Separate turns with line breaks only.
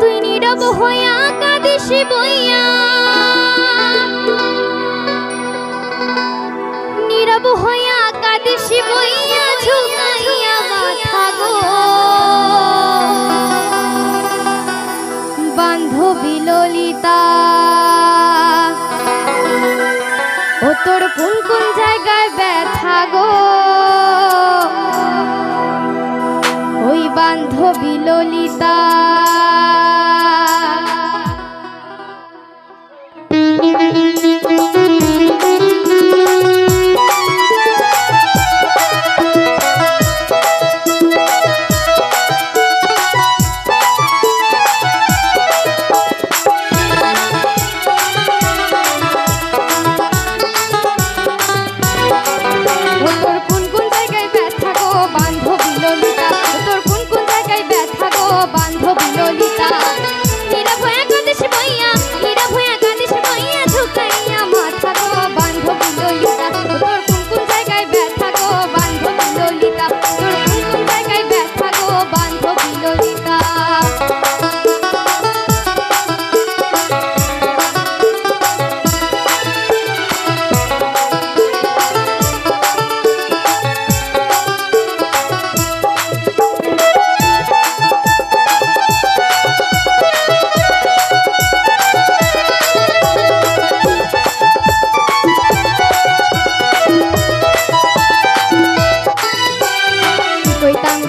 তুই নীরব হইয়া কাঁদিস বইয়া। নীরব হইয়া কাঁদিস বইয়া, ঝুঁকাইয়া মাথা গো। বান্ধবী ললিতা, ও তোর কোন কোন জায়গায় ব্যথা গো? ওই বান্ধবী ললিতা